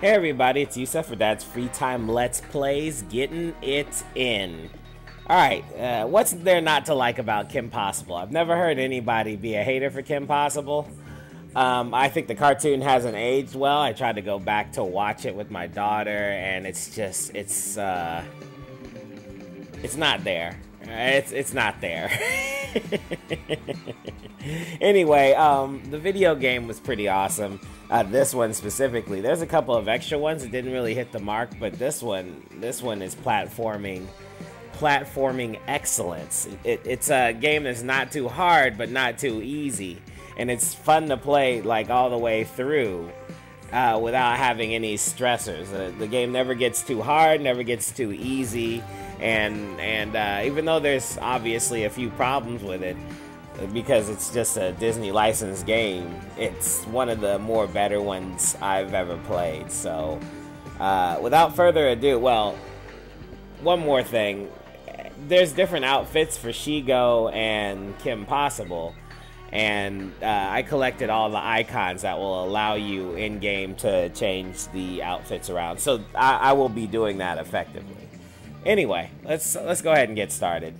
Hey everybody, it's Yusef for Dad's Free Time Let's Plays, getting it in. Alright, uh, what's there not to like about Kim Possible? I've never heard anybody be a hater for Kim Possible. Um, I think the cartoon hasn't aged well. I tried to go back to watch it with my daughter, and it's just, it's, uh, it's not there. It's, it's not there. anyway, um, the video game was pretty awesome. Uh, this one specifically. There's a couple of extra ones that didn't really hit the mark, but this one, this one is platforming, platforming excellence. It, it's a game that's not too hard, but not too easy, and it's fun to play like all the way through. Uh, without having any stressors. Uh, the game never gets too hard, never gets too easy, and and uh, even though there's obviously a few problems with it, because it's just a Disney licensed game, it's one of the more better ones I've ever played. So, uh, without further ado, well, one more thing. There's different outfits for Shego and Kim Possible, and uh, I collected all the icons that will allow you in game to change the outfits around. So I, I will be doing that effectively. Anyway, let's let's go ahead and get started.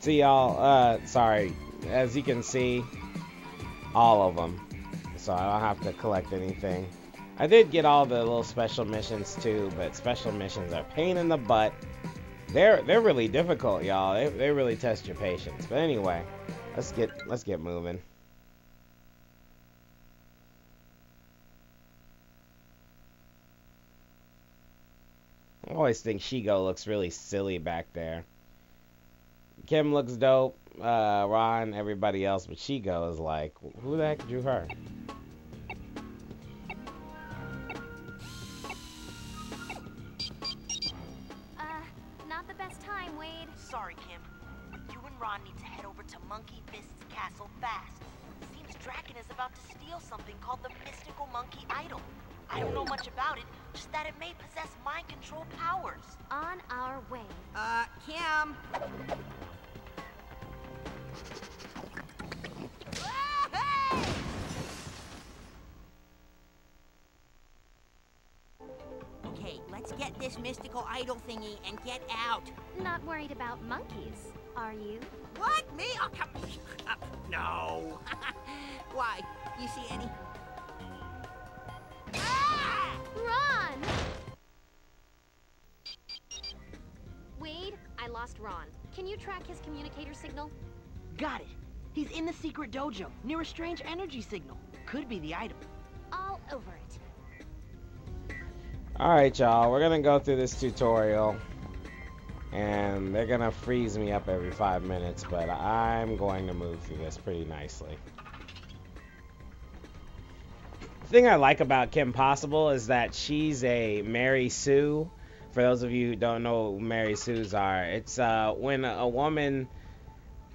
See y'all, uh, sorry, as you can see, all of them. So I don't have to collect anything. I did get all the little special missions too, but special missions are pain in the butt. They're they're really difficult, y'all. They, they really test your patience. But anyway, let's get let's get moving. I always think Shego looks really silly back there. Kim looks dope. Uh, Ron, everybody else, but Shego is like, who the heck drew her? Uh, not the best time, Wade. Sorry, Kim. You and Ron need to head over to Monkey Fist's castle fast. Seems Drakken is about to steal something called the Mystical Monkey Idol. I don't know much about it, just that it may possess mind control powers. On our way. Uh, Kim. Okay, let's get this mystical idol thingy and get out. Not worried about monkeys, are you? What? Me? Oh, come. Uh, no. Why? You see any? Lost Ron. Can you track his communicator signal? Got it. He's in the secret dojo, near a strange energy signal. Could be the item. All over it. Alright, y'all. We're gonna go through this tutorial. And they're gonna freeze me up every five minutes, but I'm going to move through this pretty nicely. The thing I like about Kim Possible is that she's a Mary Sue. For those of you who don't know who Mary Sue's are, it's uh, when a woman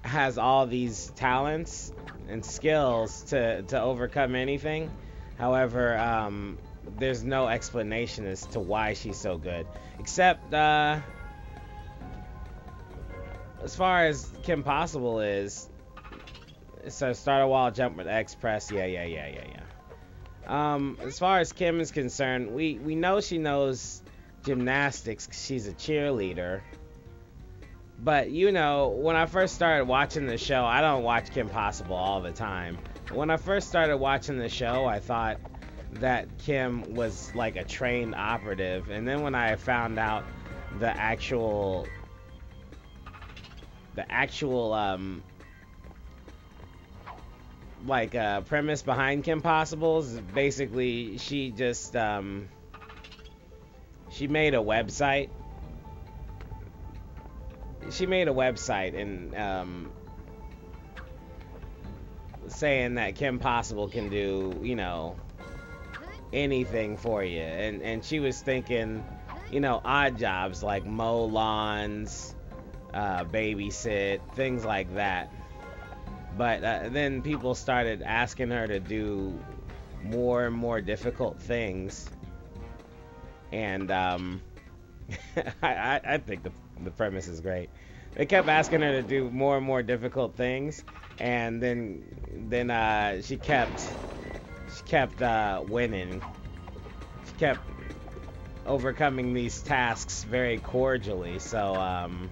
has all these talents and skills to, to overcome anything. However, um, there's no explanation as to why she's so good. Except, uh, as far as Kim Possible is, so start a wall, jump with X, press, yeah, yeah, yeah, yeah, yeah. Um, as far as Kim is concerned, we, we know she knows gymnastics she's a cheerleader. But, you know, when I first started watching the show, I don't watch Kim Possible all the time. When I first started watching the show, I thought that Kim was like a trained operative. And then when I found out the actual the actual um like uh premise behind Kim Possible is basically she just um she made a website she made a website and um saying that Kim Possible can do, you know, anything for you. And and she was thinking, you know, odd jobs like mow lawns, uh, babysit, things like that. But uh, then people started asking her to do more and more difficult things. And um, I, I think the, the premise is great. They kept asking her to do more and more difficult things, and then then uh, she kept she kept uh, winning. She kept overcoming these tasks very cordially. So, um,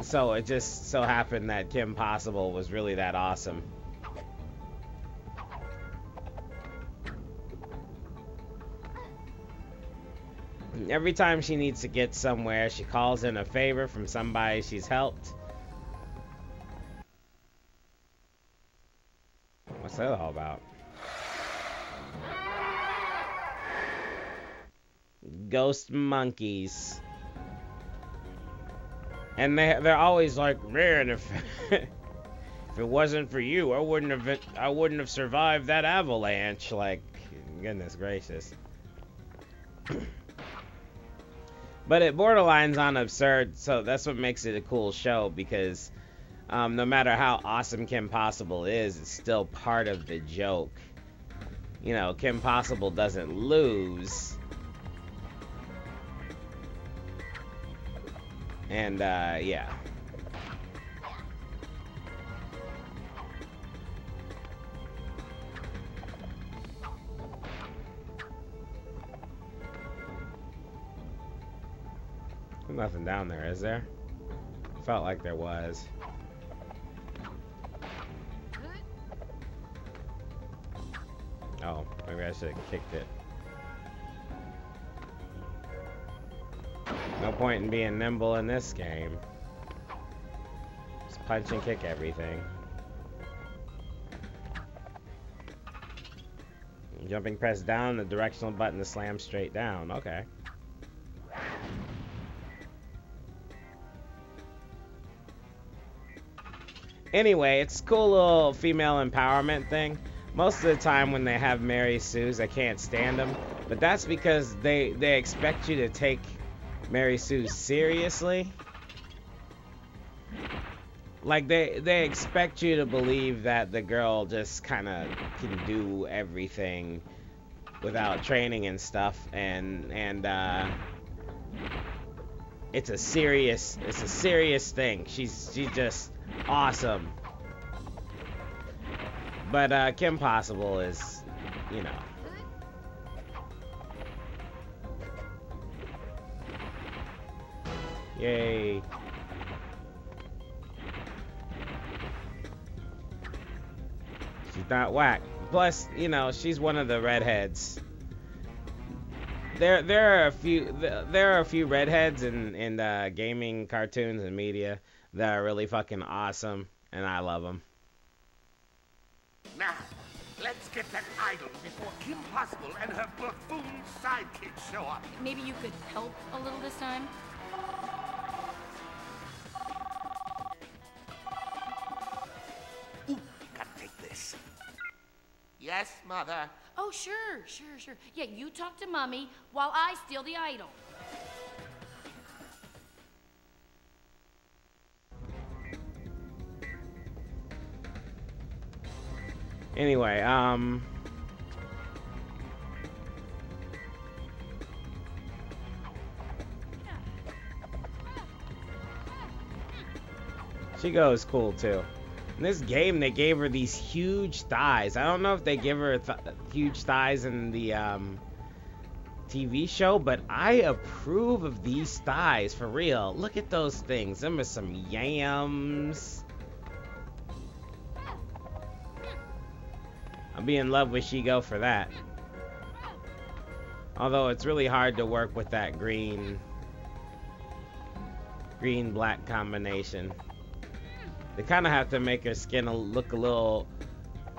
so it just so happened that Kim Possible was really that awesome. Every time she needs to get somewhere, she calls in a favor from somebody she's helped. What's that all about? Ghost monkeys. And they they're always like, man, if if it wasn't for you, I wouldn't have I wouldn't have survived that avalanche. Like, goodness gracious. but it borderlines on absurd, so that's what makes it a cool show because um, no matter how awesome Kim Possible is, it's still part of the joke. You know, Kim Possible doesn't lose. And, uh, yeah. Nothing down there, is there? Felt like there was. Oh, maybe I should have kicked it. No point in being nimble in this game. Just punch and kick everything. Jumping press down, the directional button to slam straight down. Okay. Anyway, it's cool little female empowerment thing. Most of the time when they have Mary Sue's, I can't stand them. But that's because they, they expect you to take Mary Sue seriously. Like they they expect you to believe that the girl just kind of can do everything without training and stuff and and uh it's a serious it's a serious thing. She's she's just awesome. But uh, Kim Possible is, you know. Yay. She's not whack. Plus, you know, she's one of the redheads. There, there are a few. There are a few redheads in in uh, gaming cartoons and media that are really fucking awesome, and I love them. Now, let's get that idol before Kim Possible and her buffoon sidekick show up. Maybe you could help a little this time? Ooh, gotta take this. Yes, Mother? Oh, sure, sure, sure. Yeah, you talk to Mommy while I steal the idol. Anyway, um... Shego's cool too. In this game, they gave her these huge thighs. I don't know if they give her th huge thighs in the um, TV show, but I approve of these thighs for real. Look at those things. Them are some yams. I'll be in love with Shego for that. Although it's really hard to work with that green green black combination. They kind of have to make her skin look a little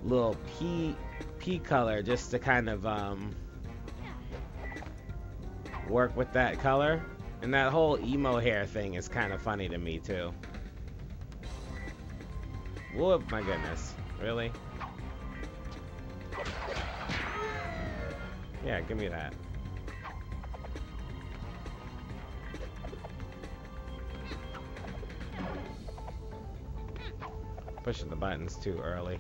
little pea pea color just to kind of um work with that color. And that whole emo hair thing is kind of funny to me too. Whoop, my goodness. Really? Yeah, give me that. Pushing the buttons too early.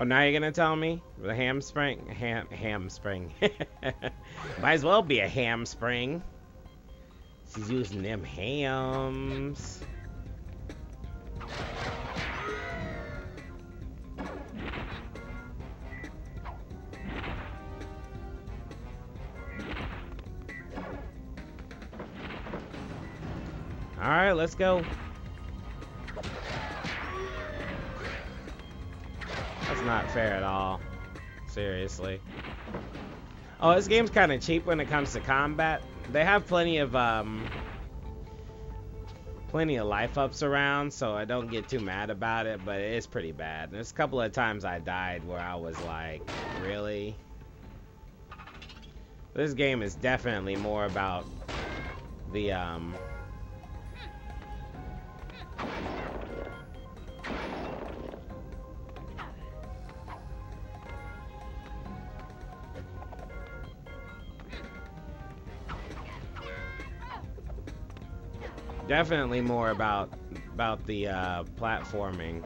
Oh, now you're gonna tell me the hamstring? Ham hamstring. Might as well be a hamstring. She's using them hams. All right, let's go. Fair at all. Seriously. Oh, this game's kind of cheap when it comes to combat. They have plenty of um, plenty of life ups around, so I don't get too mad about it. But it is pretty bad. There's a couple of times I died where I was like, really. This game is definitely more about the um, definitely more about about the uh, platforming,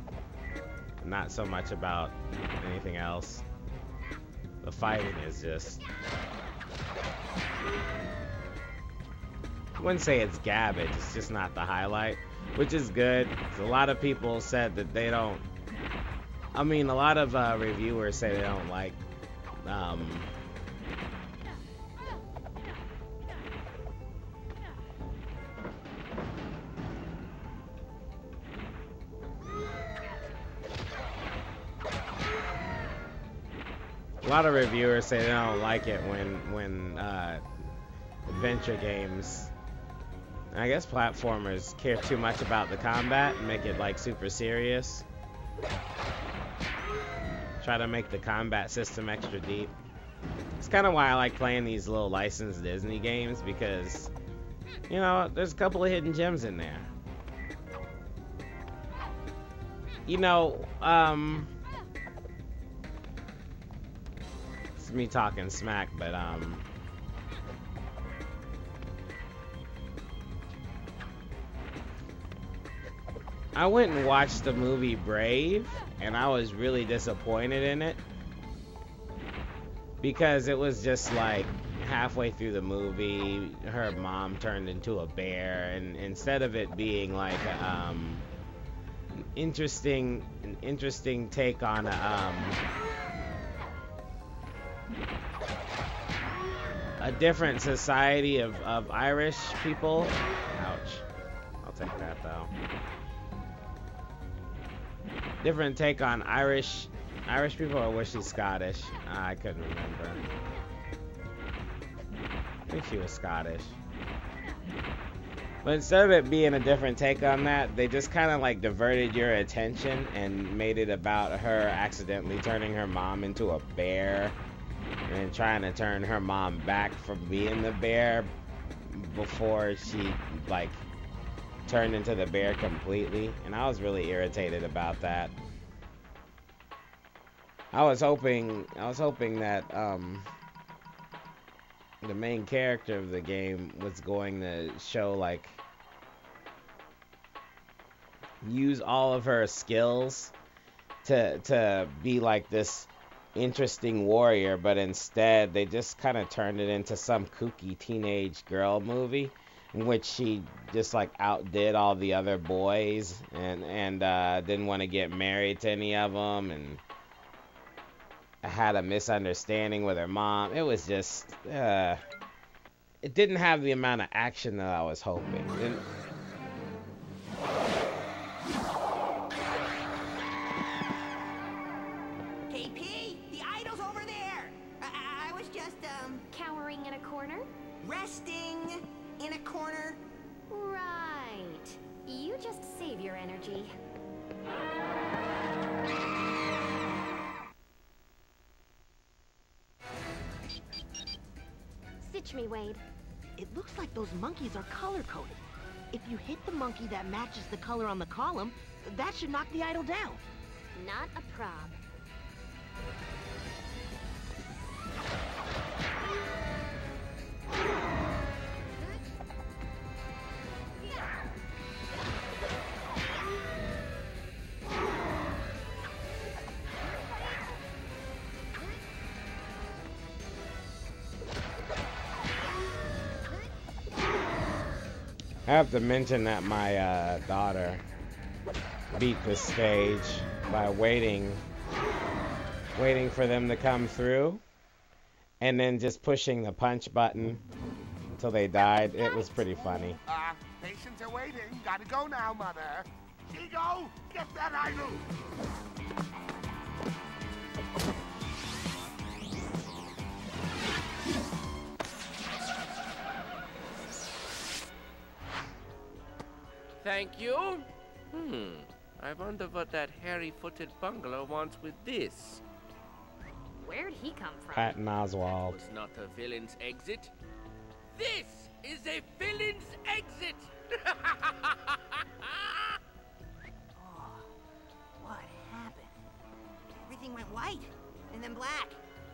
not so much about anything else. The fighting is just. I wouldn't say it's garbage. It's just not the highlight, which is good. A lot of people said that they don't. I mean, a lot of uh, reviewers say they don't like um, lot of reviewers say they don't like it when when uh, adventure games I guess platformers care too much about the combat and make it like super serious. Try to make the combat system extra deep. It's kind of why I like playing these little licensed Disney games because, you know, there's a couple of hidden gems in there. You know, um, me talking smack, but um, I went and watched the movie Brave, and I was really disappointed in it. Because it was just like halfway through the movie, her mom turned into a bear, and instead of it being like um, interesting, an interesting take on um, a different society of, of Irish people. Ouch. I'll take that though different take on Irish Irish people or was she Scottish? Uh, I couldn't remember. I think she was Scottish. But instead of it being a different take on that, they just kind of like diverted your attention and made it about her accidentally turning her mom into a bear and trying to turn her mom back from being the bear before she like turned into the bear completely, and I was really irritated about that. I was hoping, I was hoping that um, the main character of the game was going to show like use all of her skills to to be like this interesting warrior, but instead they just kind of turned it into some kooky teenage girl movie in which she just like outdid all the other boys and and uh, didn't want to get married to any of them and had a misunderstanding with her mom. It was just uh, it didn't have the amount of action that I was hoping. It, energy. Sitch me, Wade. It looks like those monkeys are color-coded. If you hit the monkey that matches the color on the column, that should knock the idol down. Not a prob. I have to mention that my uh, daughter beat the stage by waiting waiting for them to come through and then just pushing the punch button until they died. It was pretty funny. Uh, patients are waiting. Gotta go now, Mother. Shego, get that idol! Thank you. Hmm. I wonder what that hairy-footed bungler wants with this. Where'd he come from? Patton Oswalt. It's not a villain's exit. This is a villain's exit! oh, what happened? Everything went white, and then black,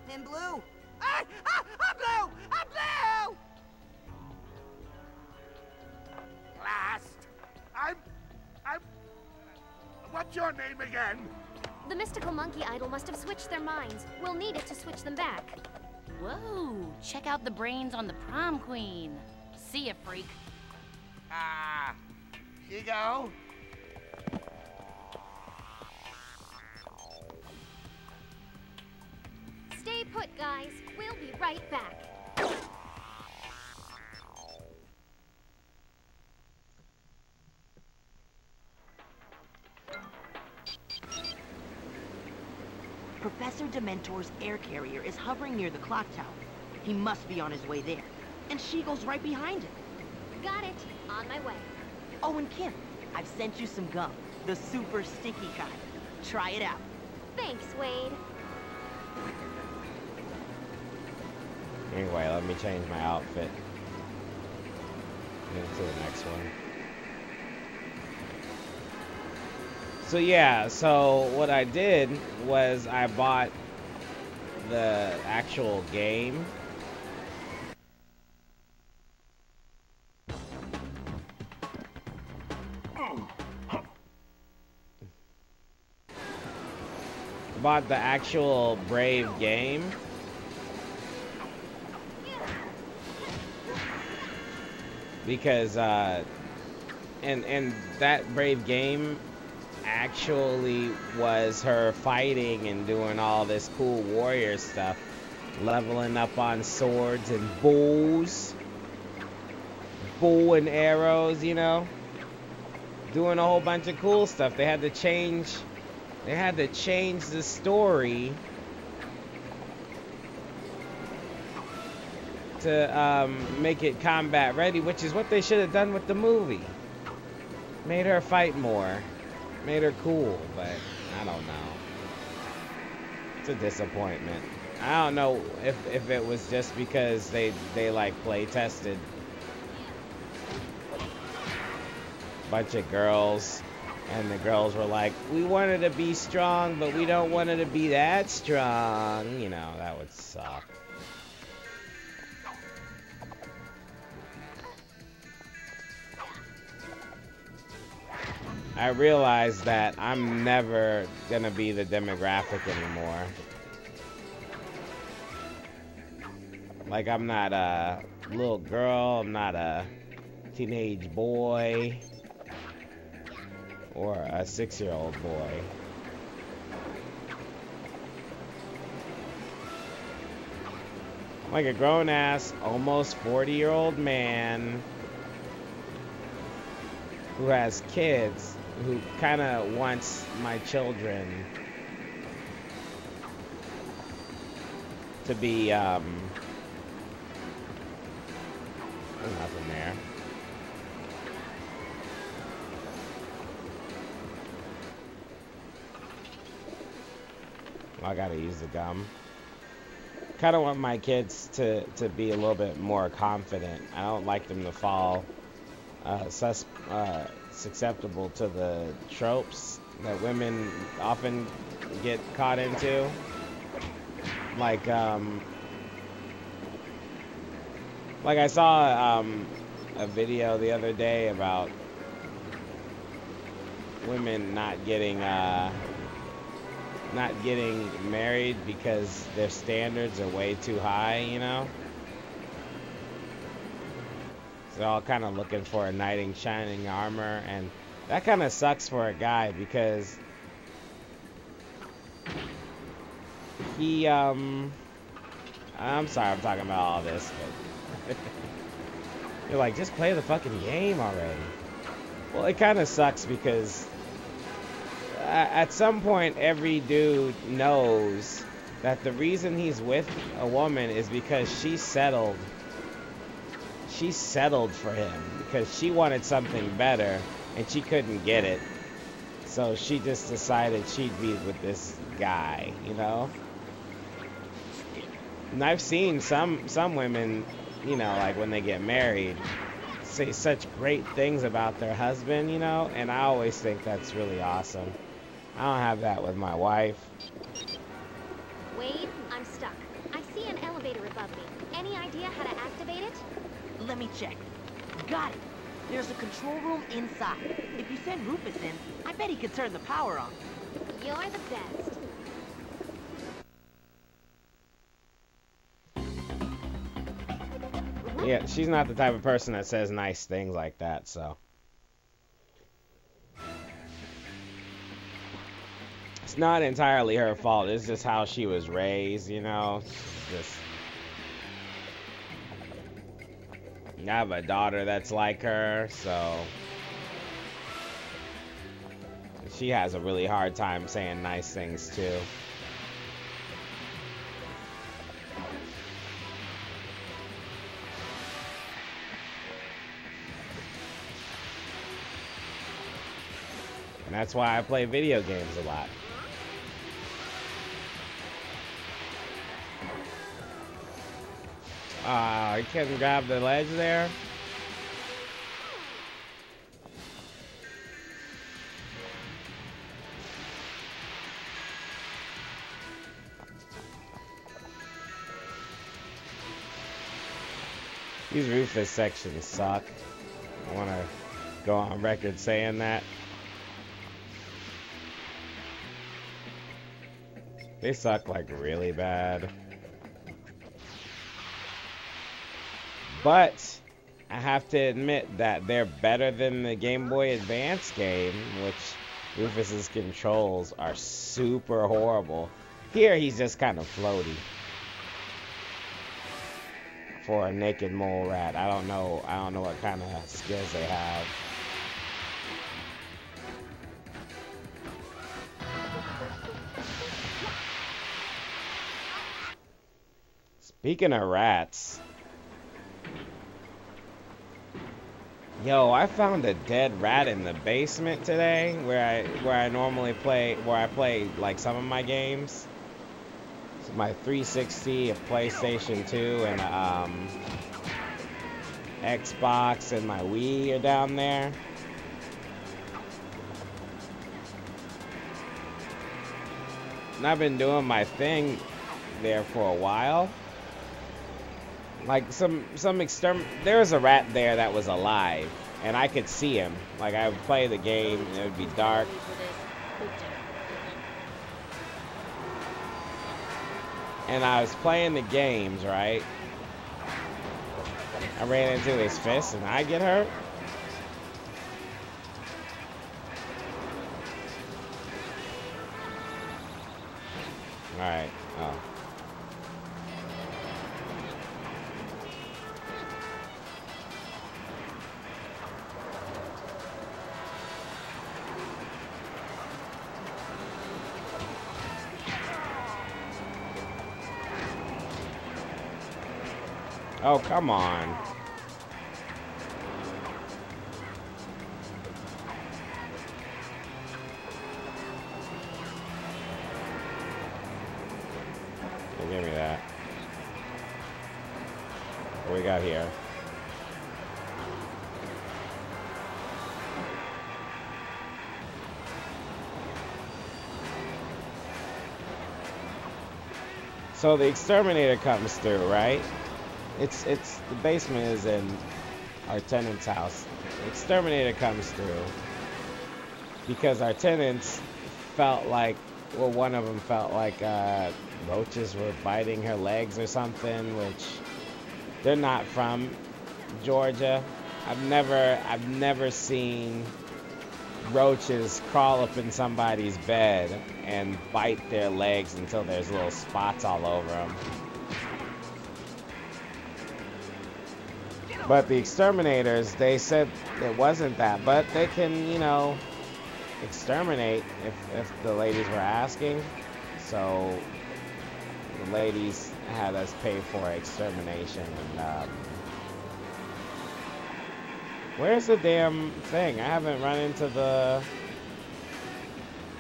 then blue. Ah! Ah! Ah! Blue! Ah! Blue! Last. I'm... I'm... What's your name again? The mystical monkey idol must have switched their minds. We'll need it to switch them back. Whoa, check out the brains on the prom queen. See ya, freak. Ah, here you go. Stay put, guys. We'll be right back. Professor Dementor's air carrier is hovering near the clock tower. He must be on his way there. And Shego's right behind him. Got it. On my way. Oh, and Kim, I've sent you some gum. The super sticky kind. Try it out. Thanks, Wade. Anyway, let me change my outfit. Into the next one. So yeah, so what I did was I bought the actual game. Bought the actual Brave game. Because uh and and that Brave game actually was her fighting and doing all this cool warrior stuff. Leveling up on swords and bows. Bow and arrows, you know. Doing a whole bunch of cool stuff. They had to change they had to change the story to um, make it combat ready, which is what they should have done with the movie. Made her fight more made her cool, but I don't know. It's a disappointment. I don't know if, if it was just because they they like play tested bunch of girls and the girls were like, we wanted to be strong, but we don't want to be that strong. You know, that would suck. I realize that I'm never gonna be the demographic anymore. Like I'm not a little girl, I'm not a teenage boy or a six-year-old boy. I'm like a grown-ass, almost 40-year-old man who has kids who kind of wants my children to be, um, nothing there. I gotta use the gum. Kind of want my kids to, to be a little bit more confident. I don't like them to fall uh, sus uh, susceptible to the tropes that women often get caught into. Like, um, like I saw um, a video the other day about women not getting uh, not getting married because their standards are way too high, you know. They're all kind of looking for a knight in shining armor, and that kind of sucks for a guy because he, um, I'm sorry I'm talking about all this, but you're like, just play the fucking game already. Well, it kind of sucks because at some point, every dude knows that the reason he's with a woman is because she settled. She settled for him because she wanted something better and she couldn't get it. So she just decided she'd be with this guy, you know? And I've seen some some women, you know, like when they get married, say such great things about their husband, you know, and I always think that's really awesome. I don't have that with my wife. Wade, I'm stuck. I see an elevator above me. Any idea how to activate it? Let me check. Got it. There's a control room inside. If you send Rufus in, I bet he could turn the power on. You're the best. Yeah, she's not the type of person that says nice things like that, so. It's not entirely her fault. It's just how she was raised, you know? Just. I have a daughter that's like her, so. She has a really hard time saying nice things, too. And that's why I play video games a lot. Ah, I can't grab the ledge there. These Rufus sections suck. I want to go on record saying that. They suck like really bad. But I have to admit that they're better than the Game Boy Advance game, which Rufus's controls are super horrible. Here he's just kind of floaty. For a naked mole rat. I don't know I don't know what kind of skills they have. Speaking of rats. Yo, I found a dead rat in the basement today where I where I normally play where I play like some of my games. My 360, a PlayStation 2, and um, Xbox and my Wii are down there. And I've been doing my thing there for a while. Like some some exterm there was a rat there that was alive and I could see him. Like I would play the game and it would be dark. And I was playing the games, right? I ran into his fist and I get hurt. Oh, come on. give me that. What we got here? So the exterminator comes through, right? It's it's the basement is in our tenant's house. Exterminator comes through because our tenants felt like well one of them felt like uh, roaches were biting her legs or something, which they're not from Georgia. I've never I've never seen roaches crawl up in somebody's bed and bite their legs until there's little spots all over them. But the exterminators, they said it wasn't that, but they can, you know, exterminate if, if the ladies were asking. So the ladies had us pay for extermination and um, where's the damn thing? I haven't run into the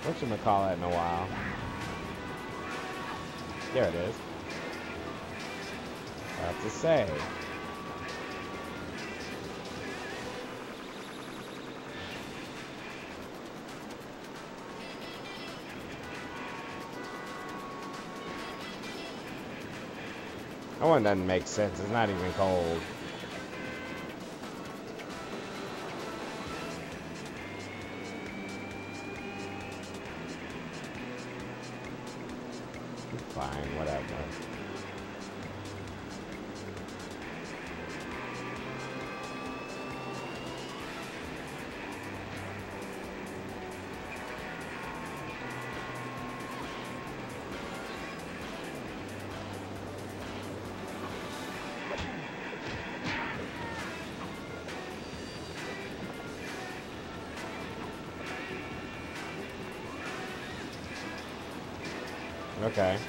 whatchamacallit in a while. There it is. Have to say. That one doesn't make sense. It's not even cold. Fine, whatever. Okay.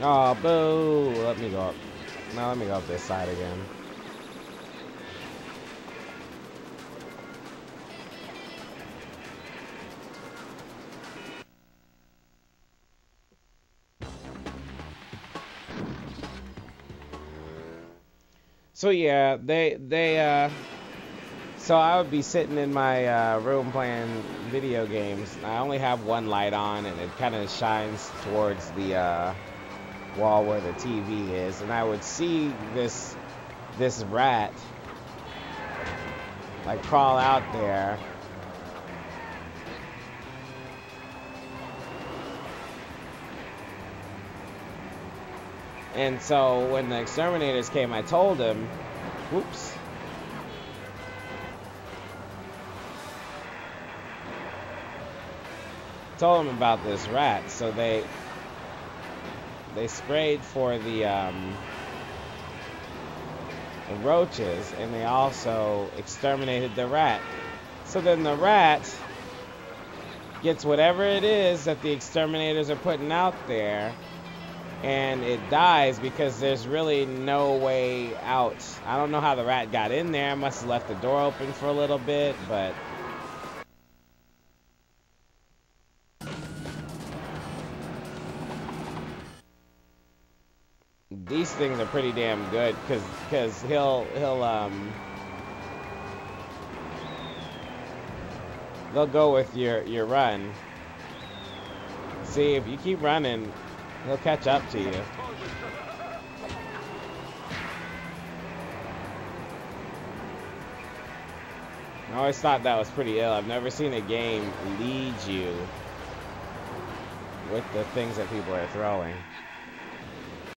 Oh, boo! Let me go up. Now let me go up this side again. So yeah, they they uh so I would be sitting in my uh, room playing video games. I only have one light on, and it kind of shines towards the uh, wall where the TV is, and I would see this this rat like crawl out there. And so when the exterminators came, I told him, whoops. Told them about this rat, so they they sprayed for the um, the roaches, and they also exterminated the rat. So then the rat gets whatever it is that the exterminators are putting out there, and it dies because there's really no way out. I don't know how the rat got in there. Must have left the door open for a little bit, but things are pretty damn good because because he'll he'll um they'll go with your your run. See if you keep running, he'll catch up to you. I always thought that was pretty ill. I've never seen a game lead you with the things that people are throwing.